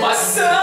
Maçã!